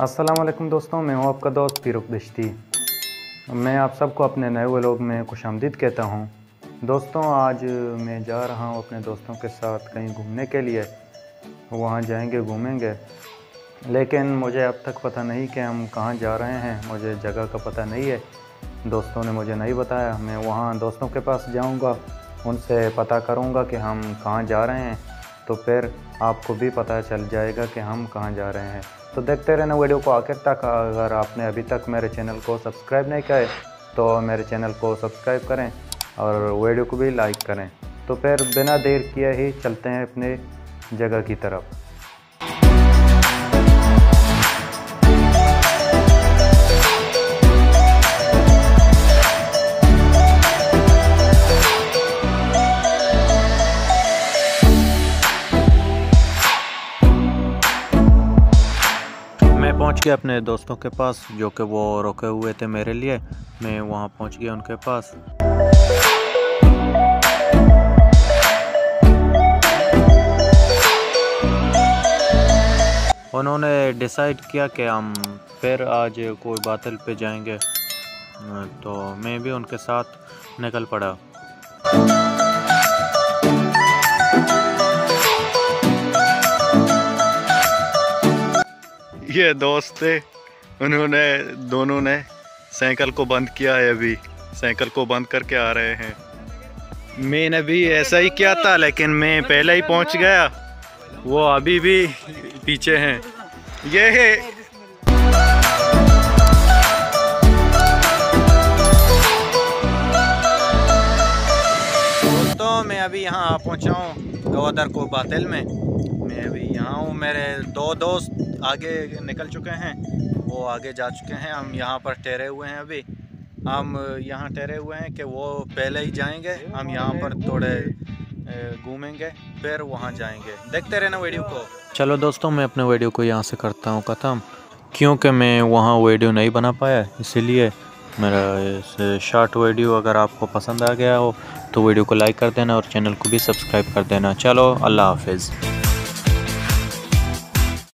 वालेकुम दोस्तों, मैं हूँ आपका दोस्त पीरुक दश्ती मैं आप सबको अपने नए व्लॉग में खुश आमदीद कहता हूँ। दोस्तों, आज मैं जा रहा हूँ अपने दोस्तों के साथ कहीं घूमने के लिए। वहाँ जाएँगे, घूमेंगे। लेकिन मुझे अब तक पता नहीं कि हम कहाँ जा रहे हैं। मुझे जगह का पता नहीं है। दोस्तों ने मुझे नहीं बताया। मैं वहाँ दोस्तों के पास जाऊँगा। उनसे पता करूँगा कि हम कहाँ जा रहे हैं। तो फिर आपको भी पता चल जाएगा कि हम कहाँ जा रहे हैं। तो देखते रहना वीडियो को आखिर तक। अगर आपने अभी तक मेरे चैनल को सब्सक्राइब नहीं किया है तो मेरे चैनल को सब्सक्राइब करें और वीडियो को भी लाइक करें। तो फिर बिना देर किए ही चलते हैं अपने जगह की तरफ़। मैं पहुँच गया अपने दोस्तों के पास, जो कि वो रुके हुए थे मेरे लिए। मैं वहाँ पहुँच गया उनके पास। उन्होंने डिसाइड किया कि हम फिर आज कोई बातल पे जाएँगे। तो मैं भी उनके साथ निकल पड़ा। ये दोस्त थे। उन्होंने, दोनों ने साइकिल को बंद किया है अभी। साइकिल को बंद करके आ रहे हैं। मैंने भी ऐसा ही किया था, लेकिन मैं पहले ही पहुँच गया। वो अभी भी पीछे हैं। ये है। दोस्तों, मैं अभी यहाँ पहुँचा हूँ गवादर को बातिल में। मैं अभी यहाँ हूँ। मेरे दो दोस्त आगे निकल चुके हैं। वो आगे जा चुके हैं। हम यहाँ पर ठहरे हुए हैं अभी। हम यहाँ ठहरे हुए हैं कि वो पहले ही जाएँगे। हम यहाँ पर थोड़े घूमेंगे, फिर वहाँ जाएँगे। देखते रहना वीडियो को। चलो दोस्तों, मैं अपने वीडियो को यहाँ से करता हूँ ख़त्म। क्योंकि मैं वहाँ वीडियो नहीं बना पाया, इसीलिए मेरा शॉर्ट वीडियो अगर आपको पसंद आ गया हो तो वीडियो को लाइक कर देना और चैनल को भी सब्सक्राइब कर देना। चलो, अल्लाह हाफिज़।